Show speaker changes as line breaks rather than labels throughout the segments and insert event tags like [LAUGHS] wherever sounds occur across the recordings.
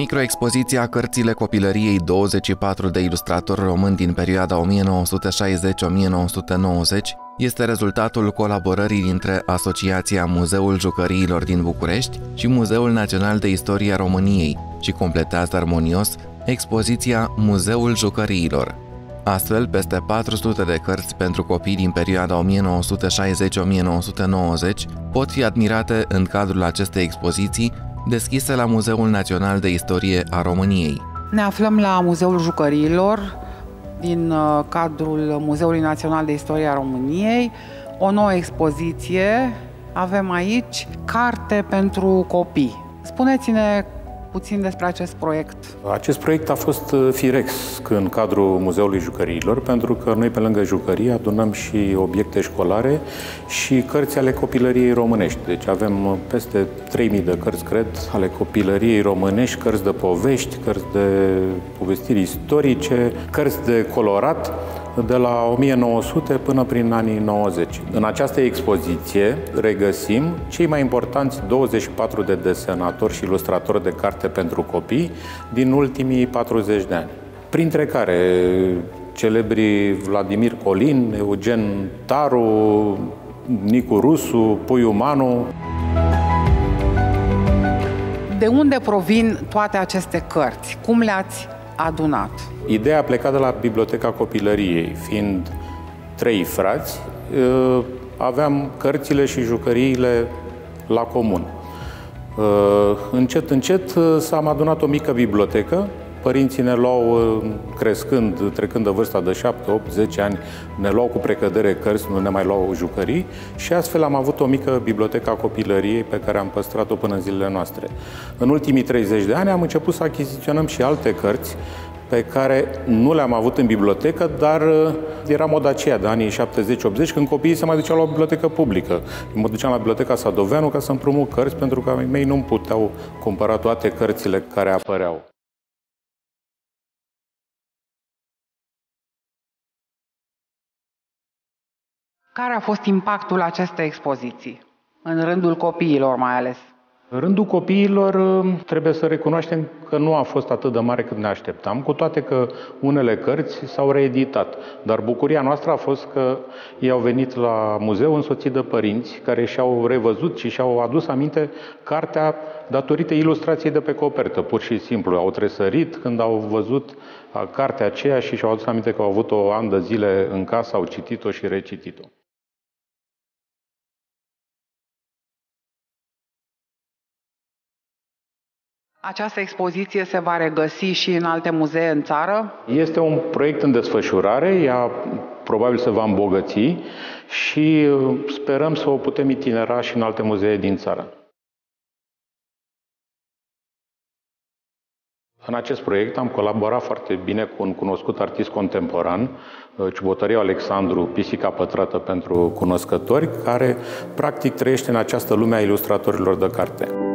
Microexpoziția Cărțile copilăriei 24 de ilustratori români din perioada 1960-1990 este rezultatul colaborării dintre Asociația Muzeul Jucăriilor din București și Muzeul Național de Istoria României și completează armonios expoziția Muzeul Jucăriilor. Astfel, peste 400 de cărți pentru copii din perioada 1960-1990 pot fi admirate în cadrul acestei expoziții deschise la Muzeul Național de Istorie a României.
Ne aflăm la Muzeul Jucăriilor din uh, cadrul Muzeului Național de Istorie a României, o nouă expoziție. Avem aici carte pentru copii. Spuneți-ne puțin despre acest proiect.
Acest proiect a fost uh, firex în cadrul Muzeului Jucăriilor, pentru că noi pe lângă jucării adunăm și obiecte școlare și cărți ale copilăriei românești. Deci avem uh, peste 3000 de cărți, cred, ale copilăriei românești, cărți de povești, cărți de povestiri istorice, cărți de colorat, de la 1900 până prin anii 90. În această expoziție regăsim cei mai importanți 24 de desenatori și ilustratori de carte pentru copii din ultimii 40 de ani. Printre care celebrii Vladimir Colin, Eugen Taru, Nicu Rusu, Puiu Manu.
De unde provin toate aceste cărți? Cum le-ați adunat?
Ideea a plecat de la Biblioteca Copilăriei, fiind trei frați, ă, aveam cărțile și jucăriile la comun. Ă, încet, încet s-a adunat o mică bibliotecă, părinții ne luau ă, crescând, trecând de vârsta de 7, 8, 10 ani, ne luau cu precădere cărți, nu ne mai luau jucării și astfel am avut o mică bibliotecă a copilăriei pe care am păstrat-o până în zilele noastre. În ultimii 30 de ani am început să achiziționăm și alte cărți pe care nu le-am avut în bibliotecă, dar uh, era moda aceea de anii 70-80, când copiii se mai duceau la o bibliotecă publică. Eu mă duceam la biblioteca Sadoveanu ca să împrumut cărți, pentru că mei nu puteau cumpăra toate cărțile care apăreau.
Care a fost impactul acestei expoziții, în rândul copiilor mai ales?
În rândul copiilor ă, trebuie să recunoaștem că nu a fost atât de mare cât ne așteptam, cu toate că unele cărți s-au reeditat. Dar bucuria noastră a fost că ei au venit la muzeu însoțit de părinți care și-au revăzut și și-au adus aminte cartea datorită ilustrației de pe copertă, pur și simplu. Au tresărit când au văzut cartea aceea și și-au adus aminte că au avut o an de zile în casă, au citit-o și recitit-o.
Această expoziție se va regăsi și în alte muzee în țară?
Este un proiect în desfășurare, ea probabil se va îmbogăți și uh, sperăm să o putem itinera și în alte muzee din țară. În acest proiect am colaborat foarte bine cu un cunoscut artist contemporan, uh, Ciubotăriu Alexandru, Pisica Pătrată pentru cunoscători, care practic trăiește în această lume a ilustratorilor de carte.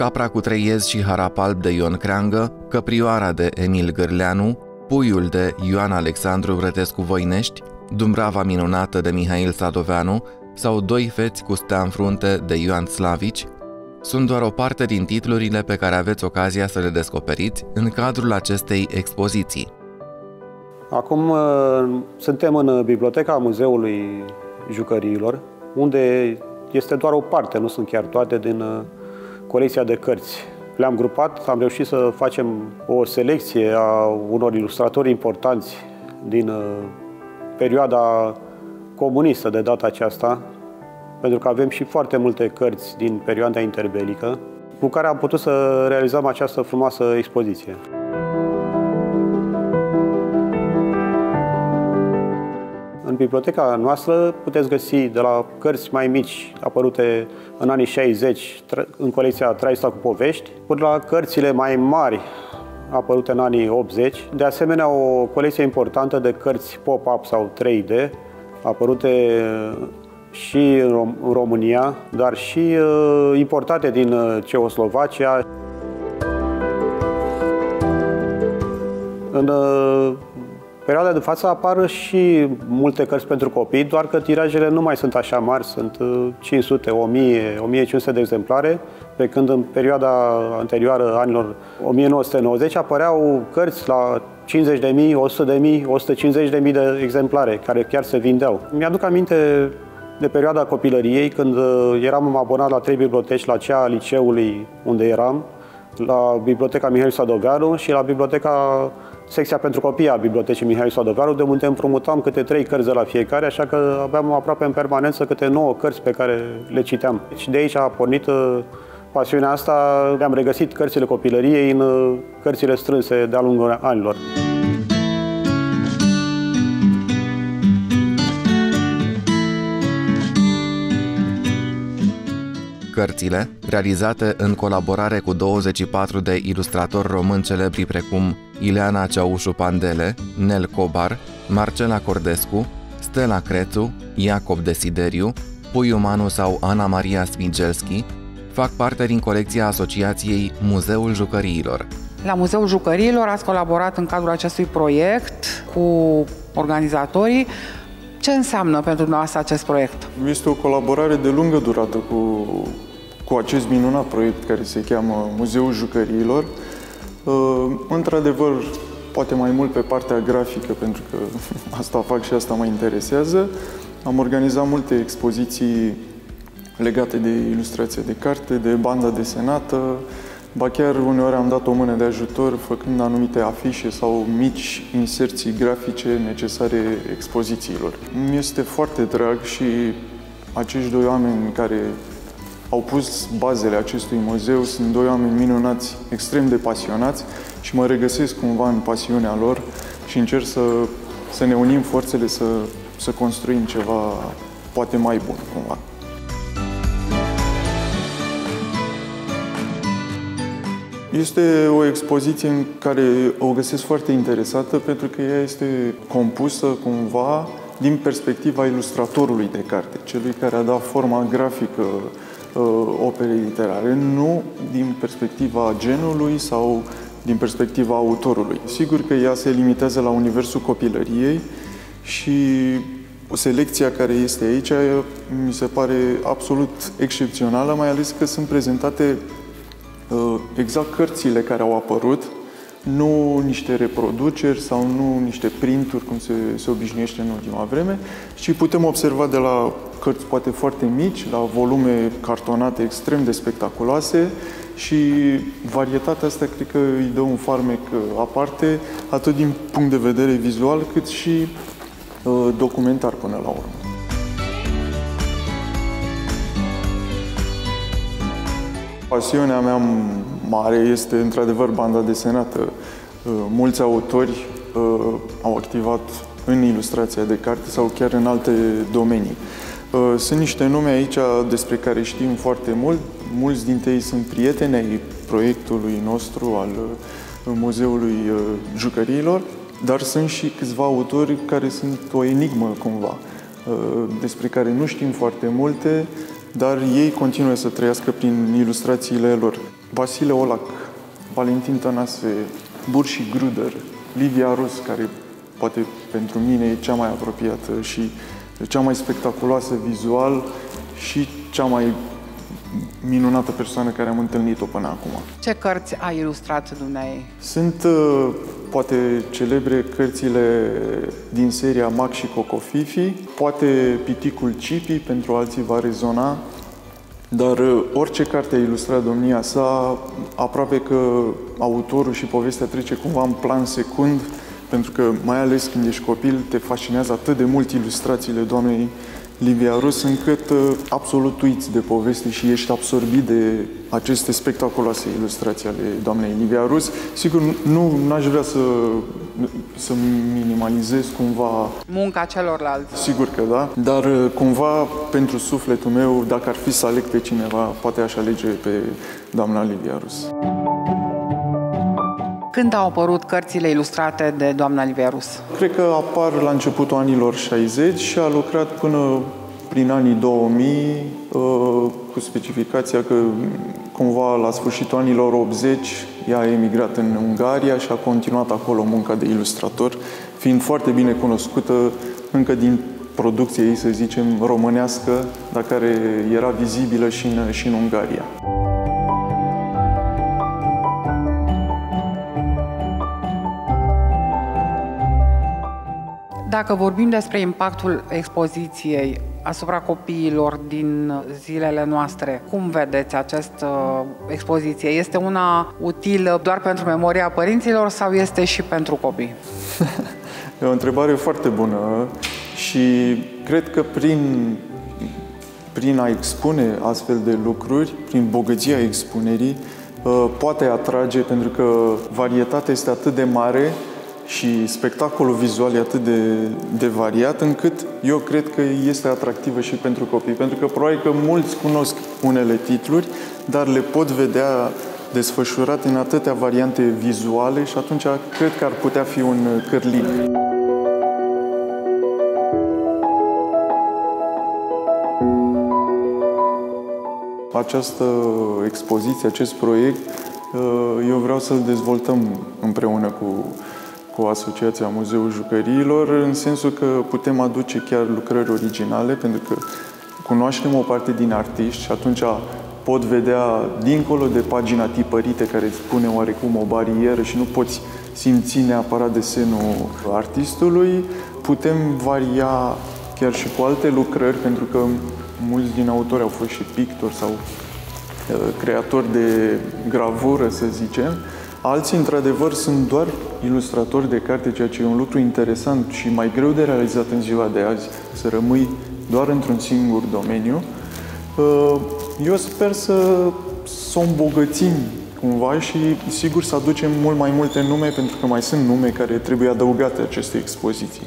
Capra cu treiez și harapalb de Ion Creangă, Căprioara de Emil Gârleanu, Puiul de Ioan Alexandru Vrătescu Voinești, Dumbrava minunată de Mihail Sadoveanu sau Doi feți cu stea în frunte de Ioan Slavici, sunt doar o parte din titlurile pe care aveți ocazia să le descoperiți în cadrul acestei expoziții.
Acum uh, suntem în biblioteca Muzeului Jucăriilor, unde este doar o parte, nu sunt chiar toate din uh, colecția de cărți. Le-am grupat, am reușit să facem o selecție a unor ilustratori importanți din uh, perioada comunistă de data aceasta, pentru că avem și foarte multe cărți din perioada interbelică, cu care am putut să realizăm această frumoasă expoziție. În biblioteca noastră puteți găsi de la cărți mai mici apărute în anii 60 în colecția Traista cu povești, până la cărțile mai mari apărute în anii 80. De asemenea, o colecție importantă de cărți pop-up sau 3D, apărute și în România, dar și uh, importate din uh, Ceoslovacia. În uh, perioada de față apar și multe cărți pentru copii, doar că tirajele nu mai sunt așa mari, sunt 500, 1000, 1500 de exemplare, pe când în perioada anterioară, anilor 1990, apăreau cărți la 50.000, 100.000, 150.000 de exemplare, care chiar se vindeau. Mi-aduc aminte de perioada copilăriei, când uh, eram abonat la trei biblioteci, la cea a liceului unde eram, la Biblioteca Mihai Sadoveanu și la Biblioteca secția pentru copii a Bibliotecii Mihai Sadoveanu, de unde împrumutam câte trei cărți de la fiecare, așa că aveam aproape în permanență câte nouă cărți pe care le citeam. Și de aici a pornit uh, pasiunea asta, le-am regăsit cărțile copilăriei în uh, cărțile strânse de-a lungul anilor.
Cărțile, realizate în colaborare cu 24 de ilustratori români celebri precum Ileana Ceaușu Pandele, Nel Cobar, Marcela Cordescu, Stella Crețu, Iacob Desideriu, Puiu Manu sau Ana Maria Smigelski, fac parte din colecția asociației Muzeul Jucăriilor.
La Muzeul Jucăriilor ați colaborat în cadrul acestui proiect cu organizatorii. Ce înseamnă pentru dumneavoastră acest proiect?
Este o colaborare de lungă durată cu, cu acest minunat proiect care se cheamă Muzeul Jucăriilor. Uh, într-adevăr, poate mai mult pe partea grafică, pentru că [LAUGHS] asta fac și asta mă interesează. Am organizat multe expoziții legate de ilustrație de carte, de banda desenată, ba chiar uneori am dat o mână de ajutor făcând anumite afișe sau mici inserții grafice necesare expozițiilor. Mi este foarte drag și acești doi oameni care au pus bazele acestui muzeu sunt doi oameni minunați, extrem de pasionați și mă regăsesc cumva în pasiunea lor și încerc să, să ne unim forțele să, să construim ceva poate mai bun cumva. Este o expoziție în care o găsesc foarte interesată pentru că ea este compusă cumva din perspectiva ilustratorului de carte, celui care a dat forma grafică uh, operei literare, nu din perspectiva genului sau din perspectiva autorului. Sigur că ea se limitează la universul copilăriei și selecția care este aici mi se pare absolut excepțională, mai ales că sunt prezentate Uh, exact cărțile care au apărut, nu niște reproduceri sau nu niște printuri, cum se, se obișnuiește în ultima vreme, ci putem observa de la cărți poate foarte mici, la volume cartonate extrem de spectaculoase și varietatea asta cred că îi dă un farmec uh, aparte, atât din punct de vedere vizual, cât și uh, documentar până la urmă. Pasiunea mea mare este într-adevăr banda desenată. Uh, mulți autori uh, au activat în ilustrația de carte sau chiar în alte domenii. Uh, sunt niște nume aici despre care știm foarte mult. Mulți dintre ei sunt prieteni ai proiectului nostru al Muzeului Jucăriilor, dar sunt și câțiva autori care sunt o enigmă cumva, despre care nu știm foarte multe, dar ei continuă să trăiască prin ilustrațiile lor. Vasile Olac, Valentin Tănase, Burși Gruder, Livia Rus, care poate pentru mine e cea mai apropiată și cea mai spectaculoasă vizual și cea mai minunată persoană care am întâlnit-o până acum.
Ce cărți ai ilustrat dumneai?
Sunt uh, poate celebre cărțile din seria Mac și Cocofifi, poate Piticul Cipi, pentru alții va rezona, dar uh, orice carte a ilustrat domnia sa, aproape că autorul și povestea trece cumva în plan secund, pentru că mai ales când ești copil, te fascinează atât de mult ilustrațiile doamnei Livia Rus, încât uh, absolut uiți de poveste și ești absorbit de aceste spectaculoase ilustrații ale doamnei Livia Rus. Sigur, nu aș vrea să, să minimalizez cumva...
Munca celorlalți.
Sigur că da, dar uh, cumva pentru sufletul meu, dacă ar fi să aleg pe cineva, poate aș alege pe doamna Livia Rus.
Când au apărut cărțile ilustrate de doamna Livia Rus?
Cred că apar la începutul anilor 60 și a lucrat până prin anii 2000 uh, cu specificația că cumva la sfârșitul anilor 80 ea a emigrat în Ungaria și a continuat acolo munca de ilustrator, fiind foarte bine cunoscută încă din producția ei, să zicem, românească, dar care era vizibilă și în, și în Ungaria.
Dacă vorbim despre impactul expoziției asupra copiilor din zilele noastre, cum vedeți această expoziție? Este una utilă doar pentru memoria părinților sau este și pentru copii?
e o întrebare foarte bună și cred că prin, prin a expune astfel de lucruri, prin bogăția expunerii, uh, poate atrage, pentru că varietatea este atât de mare și spectacolul vizual e atât de, de variat încât eu cred că este atractivă și pentru copii. Pentru că probabil că mulți cunosc unele titluri, dar le pot vedea desfășurate în atâtea variante vizuale și atunci cred că ar putea fi un cârlig. Această expoziție, acest proiect, eu vreau să-l dezvoltăm împreună cu cu Asociația Muzeul Jucăriilor, în sensul că putem aduce chiar lucrări originale, pentru că cunoaștem o parte din artiști și atunci pot vedea dincolo de pagina tipărită care îți pune oarecum o barieră și nu poți simți neapărat desenul artistului, putem varia chiar și cu alte lucrări, pentru că mulți din autori au fost și pictori sau uh, creatori de gravură, să zicem, Alții, într-adevăr, sunt doar ilustratori de carte, ceea ce e un lucru interesant și mai greu de realizat în ziua de azi, să rămâi doar într-un singur domeniu. Uh, eu sper să, să o îmbogățim cumva și sigur să aducem mult mai multe nume, pentru că mai sunt nume care trebuie adăugate acestei expoziții.